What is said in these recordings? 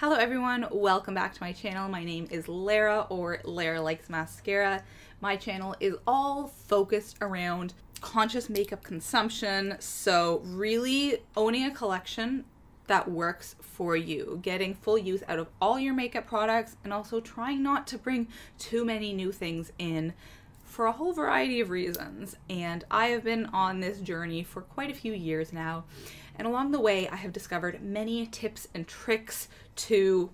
Hello everyone, welcome back to my channel. My name is Lara or Lara Likes Mascara. My channel is all focused around conscious makeup consumption, so really owning a collection that works for you, getting full use out of all your makeup products and also trying not to bring too many new things in for a whole variety of reasons. And I have been on this journey for quite a few years now. And along the way, I have discovered many tips and tricks to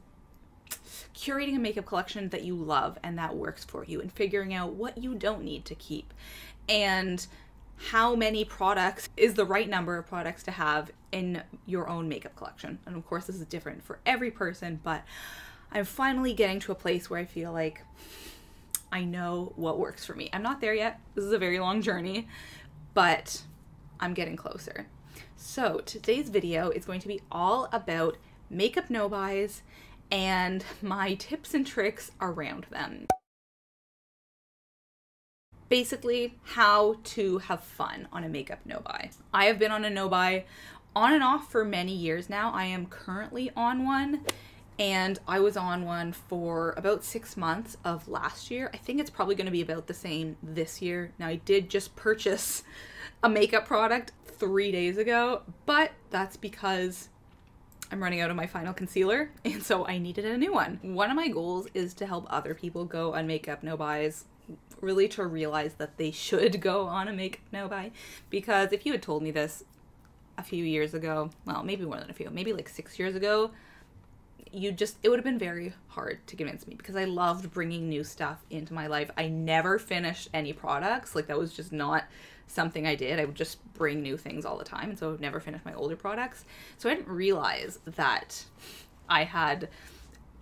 curating a makeup collection that you love and that works for you and figuring out what you don't need to keep and how many products is the right number of products to have in your own makeup collection. And of course, this is different for every person, but I'm finally getting to a place where I feel like I know what works for me. I'm not there yet. This is a very long journey, but I'm getting closer. So today's video is going to be all about makeup no buys and my tips and tricks around them. Basically, how to have fun on a makeup no buy. I have been on a no buy on and off for many years now. I am currently on one and I was on one for about six months of last year. I think it's probably going to be about the same this year. Now, I did just purchase a makeup product three days ago, but that's because I'm running out of my final concealer, and so I needed a new one. One of my goals is to help other people go on makeup no buys, really to realize that they should go on a makeup no buy. Because if you had told me this a few years ago, well, maybe more than a few, maybe like six years ago, you just it would have been very hard to convince me because I loved bringing new stuff into my life. I never finished any products. Like that was just not something I did. I would just bring new things all the time, and so I've never finished my older products. So I didn't realize that I had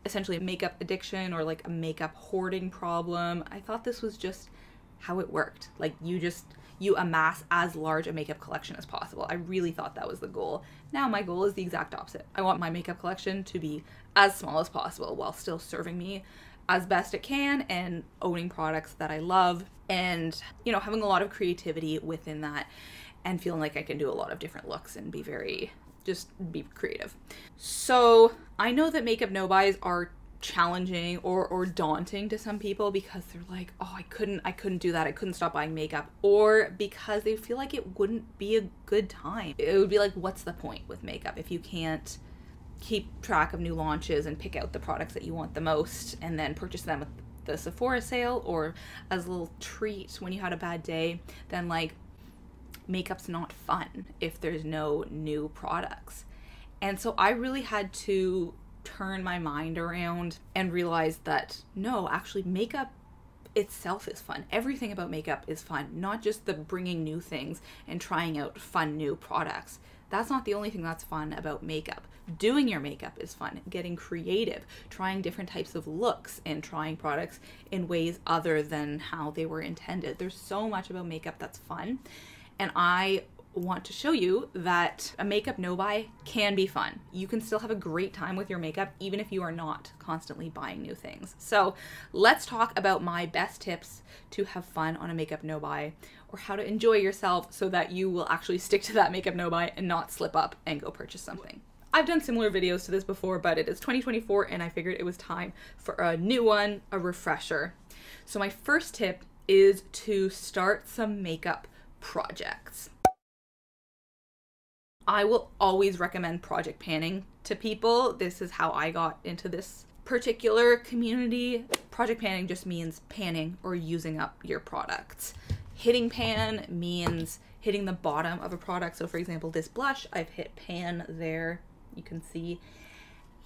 essentially a makeup addiction or like a makeup hoarding problem. I thought this was just how it worked. Like you just you amass as large a makeup collection as possible. I really thought that was the goal. Now my goal is the exact opposite. I want my makeup collection to be as small as possible while still serving me as best it can and owning products that I love and you know having a lot of creativity within that and feeling like I can do a lot of different looks and be very just be creative. So, I know that makeup no buys are challenging or or daunting to some people because they're like, "Oh, I couldn't I couldn't do that. I couldn't stop buying makeup." Or because they feel like it wouldn't be a good time. It would be like, "What's the point with makeup if you can't keep track of new launches and pick out the products that you want the most and then purchase them with the Sephora sale or as a little treat when you had a bad day, then like makeup's not fun if there's no new products." And so I really had to turn my mind around and realize that no, actually, makeup itself is fun. Everything about makeup is fun, not just the bringing new things and trying out fun new products. That's not the only thing that's fun about makeup. Doing your makeup is fun. Getting creative, trying different types of looks, and trying products in ways other than how they were intended. There's so much about makeup that's fun. And I want to show you that a makeup no buy can be fun. You can still have a great time with your makeup even if you are not constantly buying new things. So let's talk about my best tips to have fun on a makeup no buy or how to enjoy yourself so that you will actually stick to that makeup no buy and not slip up and go purchase something. I've done similar videos to this before, but it is 2024 and I figured it was time for a new one, a refresher. So my first tip is to start some makeup projects. I will always recommend project panning to people. This is how I got into this particular community. Project panning just means panning or using up your products. Hitting pan means hitting the bottom of a product. So for example, this blush, I've hit pan there, you can see.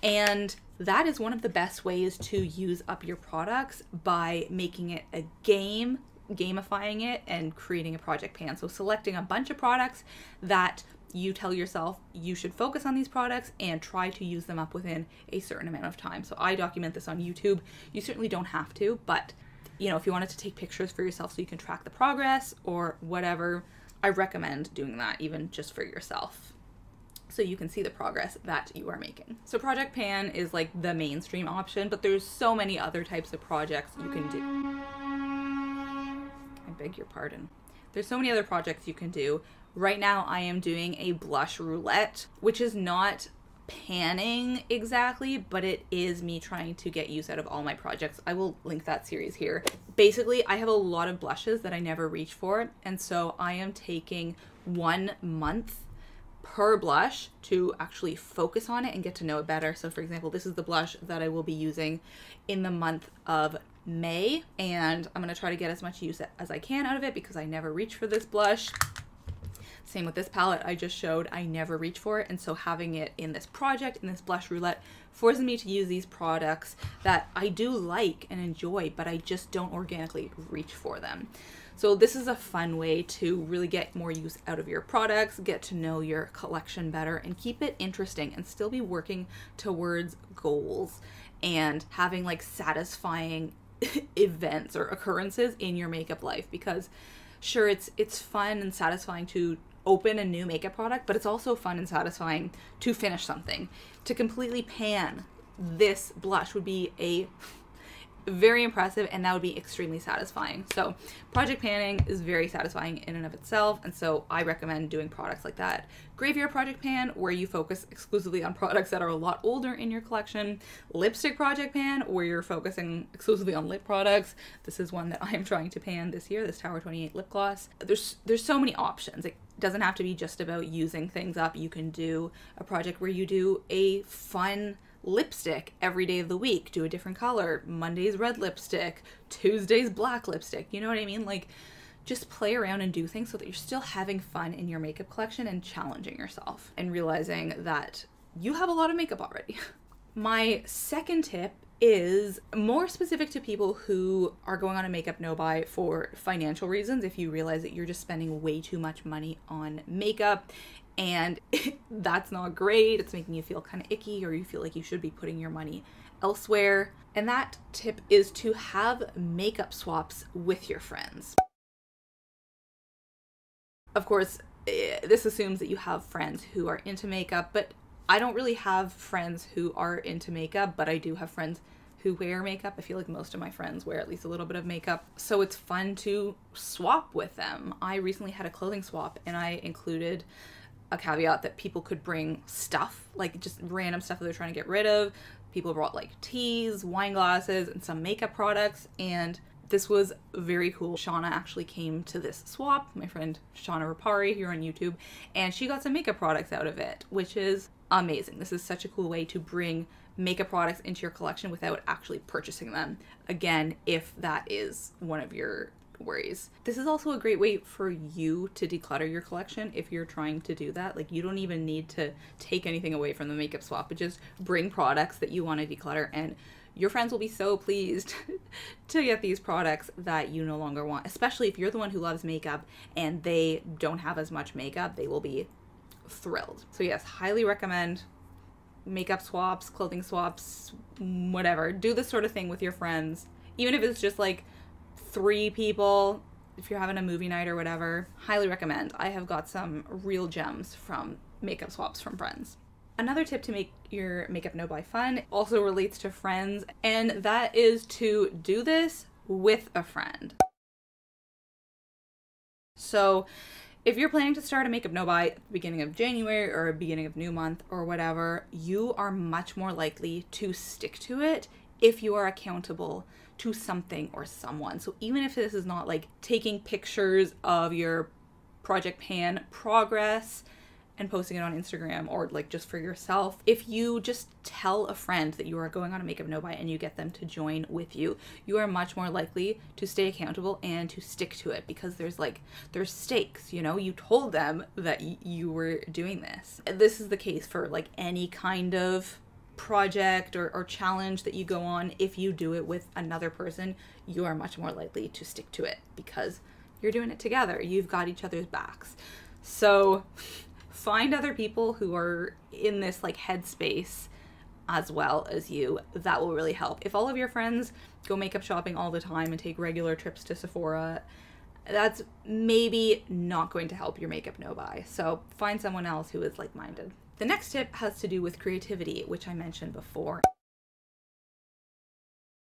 And that is one of the best ways to use up your products by making it a game, gamifying it, and creating a project pan. So selecting a bunch of products that you tell yourself you should focus on these products and try to use them up within a certain amount of time. So I document this on YouTube. You certainly don't have to, but you know, if you wanted to take pictures for yourself so you can track the progress or whatever, I recommend doing that even just for yourself so you can see the progress that you are making. So Project Pan is like the mainstream option, but there's so many other types of projects you can do. Beg your pardon. There's so many other projects you can do Right now, I am doing a blush roulette, which is not panning exactly, but it is me trying to get use out of all my projects. I will link that series here. Basically, I have a lot of blushes that I never reach for, and so I am taking one month per blush to actually focus on it and get to know it better. So, for example, this is the blush that I will be using in the month of May, and I'm going to try to get as much use as I can out of it because I never reach for this blush. Same with this palette I just showed, I never reach for it, and so having it in this project, in this blush roulette, forces me to use these products that I do like and enjoy, but I just don't organically reach for them. So this is a fun way to really get more use out of your products, get to know your collection better, and keep it interesting and still be working towards goals and having like satisfying events or occurrences in your makeup life because sure it's it's fun and satisfying to open a new makeup product, but it's also fun and satisfying to finish something. To completely pan this blush would be a very impressive and that would be extremely satisfying. So project panning is very satisfying in and of itself and so I recommend doing products like that. Graveyard project pan where you focus exclusively on products that are a lot older in your collection. Lipstick project pan where you're focusing exclusively on lip products. This is one that I am trying to pan this year, this Tower 28 lip gloss. There's there's so many options. It doesn't have to be just about using things up. You can do a project where you do a fun lipstick every day of the week. Do a different color. Monday's red lipstick, Tuesday's black lipstick. You know what I mean? Like, just play around and do things so that you're still having fun in your makeup collection and challenging yourself and realizing that you have a lot of makeup already. My second tip is more specific to people who are going on a makeup no buy for financial reasons. If you realize that you're just spending way too much money on makeup and that's not great. It's making you feel kind of icky, or you feel like you should be putting your money elsewhere. And that tip is to have makeup swaps with your friends. Of course, eh, this assumes that you have friends who are into makeup, but I don't really have friends who are into makeup, but I do have friends who wear makeup. I feel like most of my friends wear at least a little bit of makeup. So it's fun to swap with them. I recently had a clothing swap and I included a caveat that people could bring stuff, like just random stuff that they're trying to get rid of. People brought like teas, wine glasses, and some makeup products, and this was very cool. Shauna actually came to this swap, my friend Shauna Rapari here on YouTube, and she got some makeup products out of it, which is amazing. This is such a cool way to bring makeup products into your collection without actually purchasing them. Again, if that is one of your worries. This is also a great way for you to declutter your collection if you're trying to do that. Like you don't even need to take anything away from the makeup swap, but just bring products that you want to declutter and your friends will be so pleased to get these products that you no longer want. Especially if you're the one who loves makeup and they don't have as much makeup, they will be thrilled. So yes, highly recommend makeup swaps, clothing swaps, whatever. Do this sort of thing with your friends. Even if it's just like three people, if you're having a movie night or whatever, highly recommend. I have got some real gems from makeup swaps from friends. Another tip to make your makeup no buy fun also relates to friends, and that is to do this with a friend. So, if you're planning to start a makeup no buy at the beginning of January or beginning of new month or whatever, you are much more likely to stick to it if you are accountable to something or someone. So even if this is not like taking pictures of your project pan progress and posting it on Instagram or like just for yourself, if you just tell a friend that you are going on a makeup no buy and you get them to join with you, you are much more likely to stay accountable and to stick to it because there's like there's stakes, you know? You told them that you were doing this. This is the case for like any kind of project or, or challenge that you go on, if you do it with another person, you are much more likely to stick to it because you're doing it together. You've got each other's backs. So find other people who are in this like headspace as well as you. That will really help. If all of your friends go makeup shopping all the time and take regular trips to Sephora, that's maybe not going to help your makeup no buy. So find someone else who is like minded. The next tip has to do with creativity, which I mentioned before.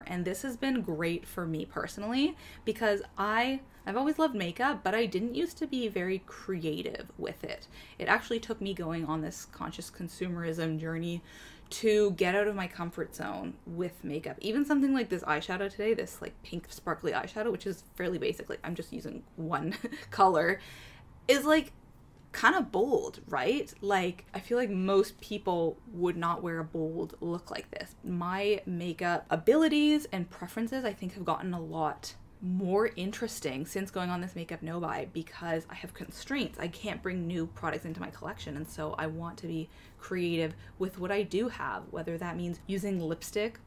And this has been great for me personally because I I've always loved makeup, but I didn't used to be very creative with it. It actually took me going on this conscious consumerism journey to get out of my comfort zone with makeup. Even something like this eyeshadow today, this like pink sparkly eyeshadow, which is fairly basic, like I'm just using one color, is like kind of bold, right? Like, I feel like most people would not wear a bold look like this. My makeup abilities and preferences, I think, have gotten a lot more interesting since going on this makeup no buy because I have constraints. I can't bring new products into my collection, and so I want to be creative with what I do have, whether that means using lipstick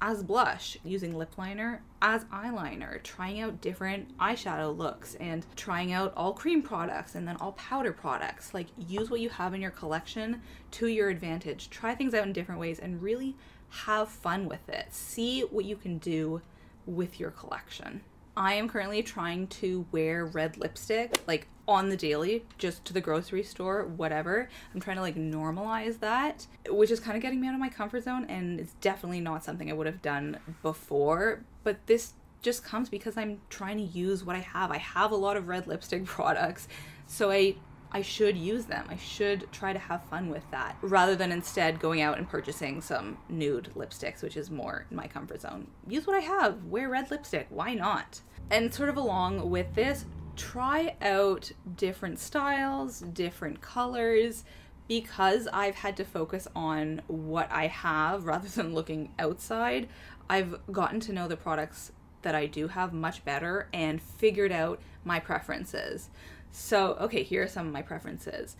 as blush, using lip liner as eyeliner, trying out different eyeshadow looks, and trying out all cream products and then all powder products. Like, use what you have in your collection to your advantage. Try things out in different ways and really have fun with it. See what you can do with your collection. I am currently trying to wear red lipstick like on the daily, just to the grocery store, whatever. I'm trying to like normalize that, which is kind of getting me out of my comfort zone. And it's definitely not something I would have done before. But this just comes because I'm trying to use what I have. I have a lot of red lipstick products. So I I should use them. I should try to have fun with that rather than instead going out and purchasing some nude lipsticks, which is more my comfort zone. Use what I have. Wear red lipstick. Why not? And sort of along with this, try out different styles, different colors, because I've had to focus on what I have rather than looking outside. I've gotten to know the products that I do have much better and figured out my preferences. So, okay, here are some of my preferences.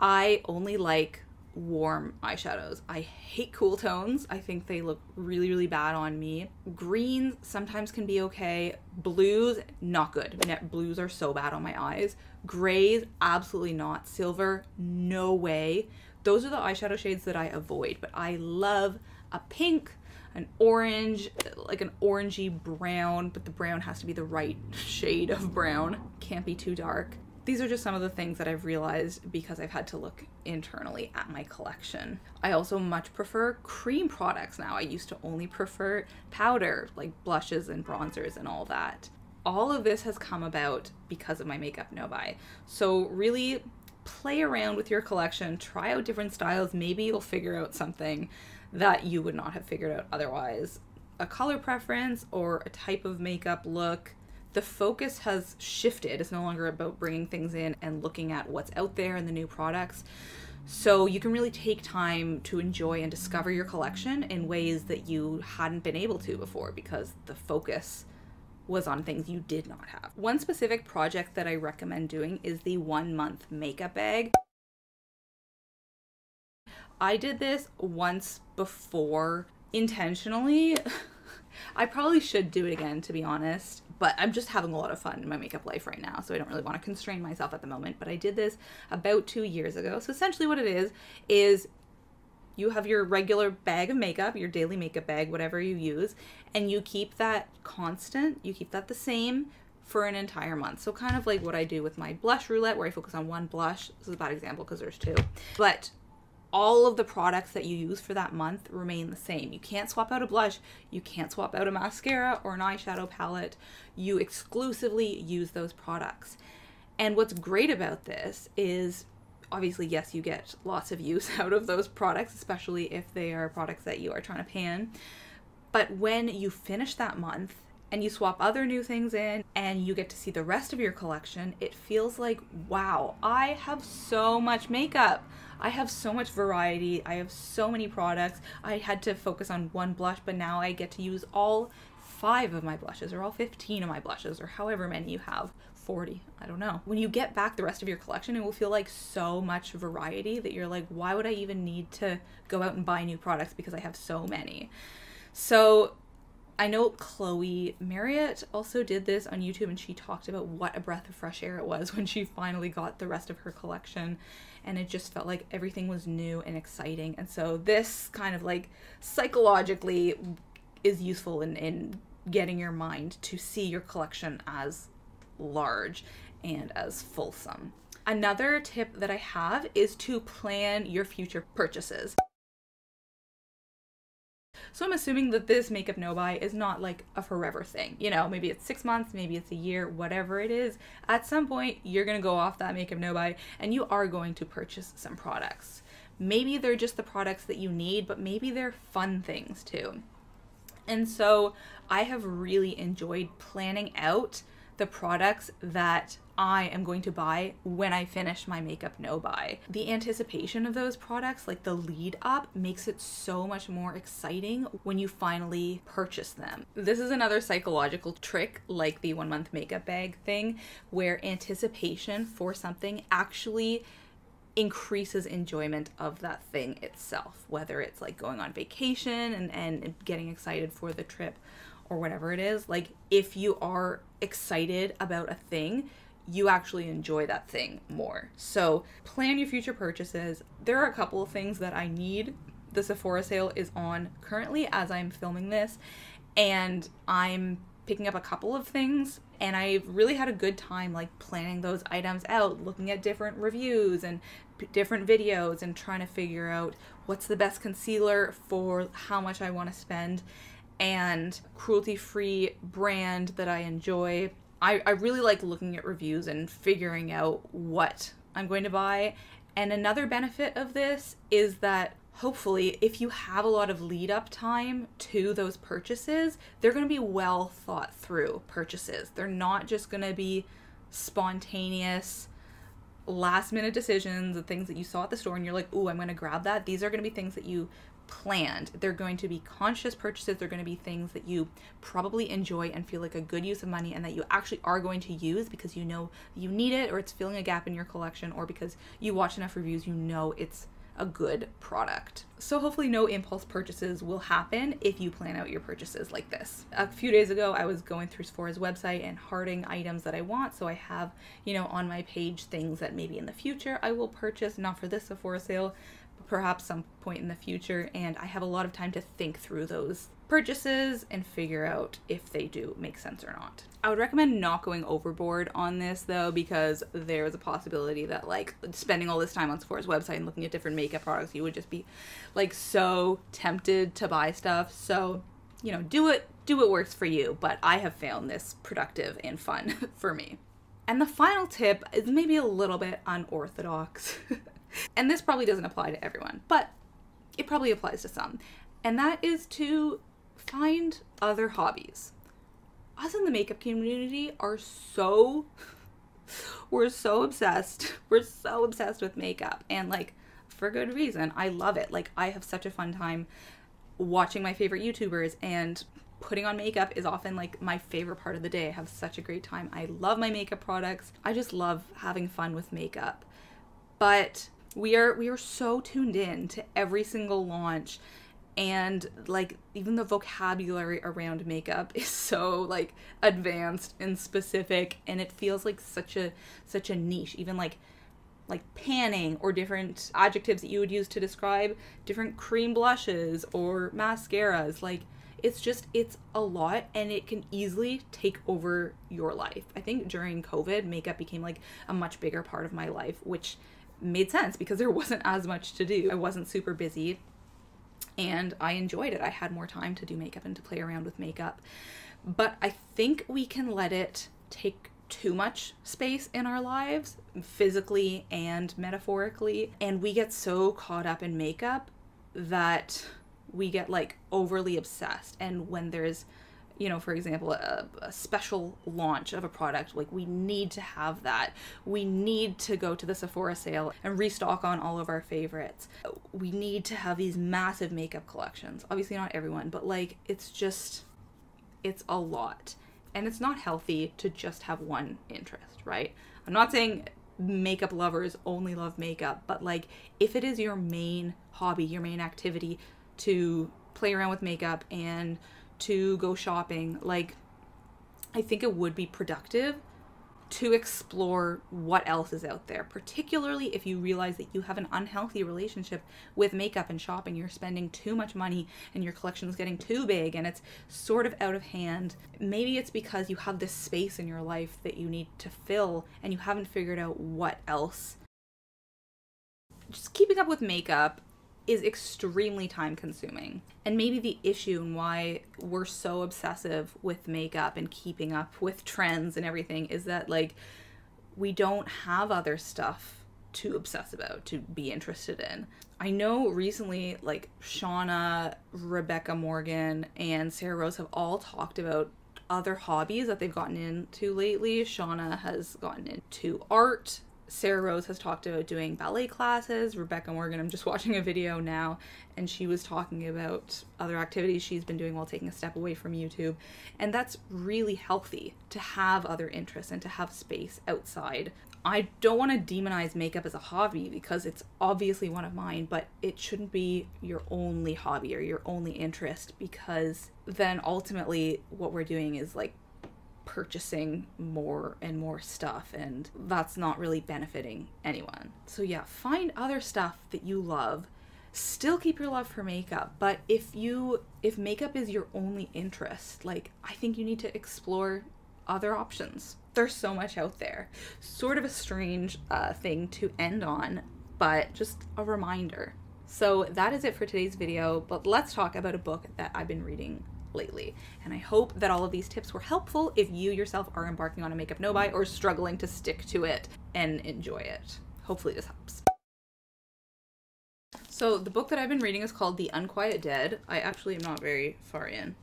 I only like warm eyeshadows. I hate cool tones. I think they look really, really bad on me. Greens sometimes can be okay. Blues, not good. Blues are so bad on my eyes. Grays, absolutely not. Silver, no way. Those are the eyeshadow shades that I avoid, but I love a pink, an orange, like an orangey brown, but the brown has to be the right shade of brown. Can't be too dark these are just some of the things that I've realized because I've had to look internally at my collection. I also much prefer cream products now. I used to only prefer powder, like blushes and bronzers and all that. All of this has come about because of my makeup no buy. So really play around with your collection, try out different styles. Maybe you'll figure out something that you would not have figured out otherwise. A color preference or a type of makeup look the focus has shifted. It's no longer about bringing things in and looking at what's out there and the new products. So you can really take time to enjoy and discover your collection in ways that you hadn't been able to before because the focus was on things you did not have. One specific project that I recommend doing is the one month makeup bag. I did this once before intentionally. I probably should do it again, to be honest but I'm just having a lot of fun in my makeup life right now, so I don't really want to constrain myself at the moment. But I did this about two years ago. So essentially, what it is is you have your regular bag of makeup, your daily makeup bag, whatever you use, and you keep that constant, you keep that the same for an entire month. So kind of like what I do with my blush roulette where I focus on one blush. This is a bad example because there's two. But all of the products that you use for that month remain the same. You can't swap out a blush, you can't swap out a mascara or an eyeshadow palette. You exclusively use those products. And what's great about this is obviously, yes, you get lots of use out of those products, especially if they are products that you are trying to pan. But when you finish that month and you swap other new things in and you get to see the rest of your collection, it feels like, wow, I have so much makeup. I have so much variety. I have so many products. I had to focus on one blush, but now I get to use all five of my blushes or all 15 of my blushes or however many you have. 40, I don't know. When you get back the rest of your collection, it will feel like so much variety that you're like, why would I even need to go out and buy new products because I have so many? So I know Chloe Marriott also did this on YouTube and she talked about what a breath of fresh air it was when she finally got the rest of her collection and it just felt like everything was new and exciting. And so this kind of like psychologically is useful in, in getting your mind to see your collection as large and as fulsome. Another tip that I have is to plan your future purchases. So I'm assuming that this makeup no buy is not like a forever thing. You know, maybe it's six months, maybe it's a year, whatever it is. At some point, you're to go off that makeup no buy and you are going to purchase some products. Maybe they're just the products that you need, but maybe they're fun things too. And so I have really enjoyed planning out the products that I am going to buy when I finish my makeup no buy. The anticipation of those products, like the lead up, makes it so much more exciting when you finally purchase them. This is another psychological trick, like the one month makeup bag thing, where anticipation for something actually increases enjoyment of that thing itself, whether it's like going on vacation and, and getting excited for the trip or whatever it is. Like, if you are excited about a thing, you actually enjoy that thing more. So, plan your future purchases. There are a couple of things that I need. The Sephora sale is on currently as I'm filming this, and I'm picking up a couple of things and I really had a good time like planning those items out, looking at different reviews and different videos and trying to figure out what's the best concealer for how much I want to spend and cruelty-free brand that I enjoy. I, I really like looking at reviews and figuring out what I'm going to buy. And another benefit of this is that hopefully, if you have a lot of lead up time to those purchases, they're going to be well thought through purchases. They're not just going to be spontaneous, last minute decisions, the things that you saw at the store and you're like, ooh, I'm going to grab that. These are going to be things that you planned. They're going to be conscious purchases. They're going to be things that you probably enjoy and feel like a good use of money and that you actually are going to use because you know you need it or it's filling a gap in your collection or because you watch enough reviews, you know it's a good product. So hopefully no impulse purchases will happen if you plan out your purchases like this. A few days ago I was going through Sephora's website and harding items that I want so I have, you know, on my page things that maybe in the future I will purchase, not for this Sephora sale, but perhaps some point in the future and I have a lot of time to think through those purchases and figure out if they do make sense or not. I would recommend not going overboard on this though because there's a possibility that like spending all this time on Sephora's website and looking at different makeup products you would just be like so tempted to buy stuff. So, you know, do it do what works for you, but I have found this productive and fun for me. And the final tip is maybe a little bit unorthodox. and this probably doesn't apply to everyone, but it probably applies to some. And that is to find other hobbies. Us in the makeup community are so we're so obsessed. We're so obsessed with makeup and like for good reason. I love it. Like I have such a fun time watching my favorite YouTubers and putting on makeup is often like my favorite part of the day. I have such a great time. I love my makeup products. I just love having fun with makeup. But we are we are so tuned in to every single launch and like even the vocabulary around makeup is so like advanced and specific and it feels like such a such a niche. Even like like panning or different adjectives that you would use to describe different cream blushes or mascaras. Like it's just it's a lot and it can easily take over your life. I think during covid makeup became like a much bigger part of my life which made sense because there wasn't as much to do. I wasn't super busy and I enjoyed it. I had more time to do makeup and to play around with makeup. But I think we can let it take too much space in our lives, physically and metaphorically, and we get so caught up in makeup that we get like overly obsessed. And when there's you know, for example, a, a, special launch of a product, like we need to have that. We need to go to the Sephora sale and restock on all of our favorites. We need to have these massive makeup collections. Obviously, not everyone, but like it's just, it's a lot. And it's not healthy to just have one interest, right? I'm not saying makeup lovers only love makeup, but like if it is your main hobby, your main activity to play around with makeup and to go shopping, like I think it would be productive to explore what else is out there, particularly if you realize that you have an unhealthy relationship with makeup and shopping. You're spending too much money and your collection is getting too big and it's sort of out of hand. Maybe it's because you have this space in your life that you need to fill and you haven't figured out what else. Just keeping up with makeup is extremely time consuming. And maybe the issue and why we're so obsessive with makeup and keeping up with trends and everything is that like we don't have other stuff to obsess about, to be interested in. I know recently, like Shauna, Rebecca Morgan, and Sarah Rose have all talked about other hobbies that they've gotten into lately. Shauna has gotten into art. Sarah Rose has talked about doing ballet classes. Rebecca Morgan, I'm just watching a video now, and she was talking about other activities she's been doing while taking a step away from YouTube. And that's really healthy to have other interests and to have space outside I don't want to demonize makeup as a hobby because it's obviously one of mine, but it shouldn't be your only hobby or your only interest because then ultimately what we're doing is like purchasing more and more stuff and that's not really benefiting anyone. So yeah, find other stuff that you love. Still keep your love for makeup, but if you if makeup is your only interest, like I think you need to explore other options there's so much out there. Sort of a strange uh, thing to end on, but just a reminder. So that is it for today's video, but let's talk about a book that I've been reading lately. And I hope that all of these tips were helpful if you yourself are embarking on a makeup no buy or struggling to stick to it and enjoy it. Hopefully this helps. So the book that I've been reading is called The Unquiet Dead. I actually am not very far in.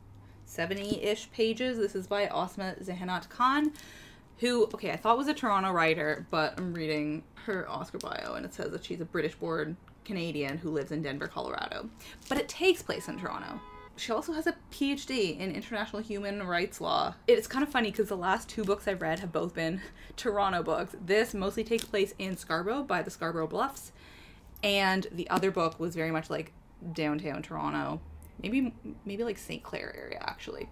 70-ish pages. This is by Ausma Zehanat Khan who, okay, I thought was a Toronto writer, but I'm reading her Oscar bio and it says that she's a British born Canadian who lives in Denver, Colorado. But it takes place in Toronto. She also has a PhD in international human rights law. It's kind of funny because the last two books I've read have both been Toronto books. This mostly takes place in Scarborough by the Scarborough Bluffs, and the other book was very much like downtown Toronto, maybe maybe like St. Clair area actually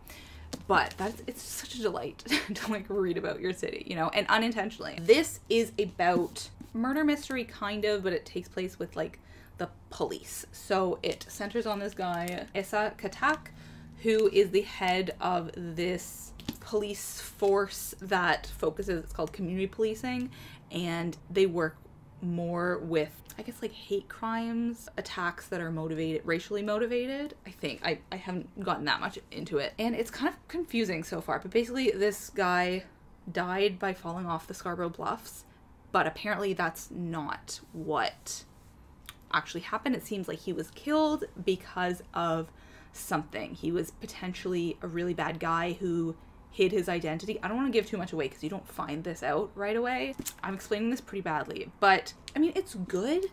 but that's it's such a delight to like read about your city you know and unintentionally this is about murder mystery kind of but it takes place with like the police so it centers on this guy Esa Khattak who is the head of this police force that focuses it's called community policing and they work more with I guess like hate crimes, attacks that are motivated, racially motivated. I think I, I haven't gotten that much into it. And it's kind of confusing so far. But basically, this guy died by falling off the Scarborough Bluffs. But apparently, that's not what actually happened. It seems like he was killed because of something. He was potentially a really bad guy who hid his identity. I don't want to give too much away because you don't find this out right away. I'm explaining this pretty badly, but I mean, it's good.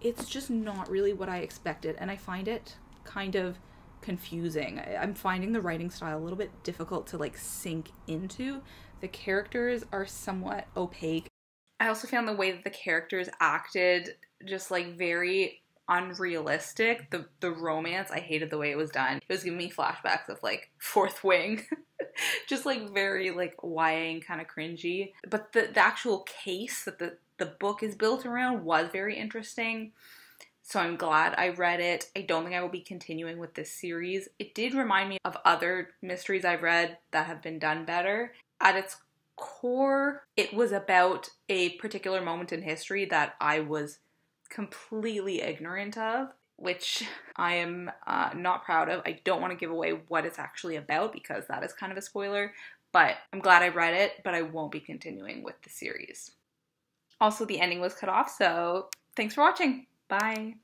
It's just not really what I expected, and I find it kind of confusing. I'm finding the writing style a little bit difficult to like sink into. The characters are somewhat opaque. I also found the way that the characters acted just like very unrealistic. The the romance, I hated the way it was done. It was giving me flashbacks of like Fourth Wing. Just like very like YA kind of cringy. But the, the actual case that the, the book is built around was very interesting. So I'm glad I read it. I don't think I will be continuing with this series. It did remind me of other mysteries I've read that have been done better. At its core, it was about a particular moment in history that I was completely ignorant of, which I am uh, not proud of. I don't want to give away what it's actually about because that is kind of a spoiler, but I'm glad I read it, but I won't be continuing with the series. Also, the ending was cut off, so thanks for watching. Bye.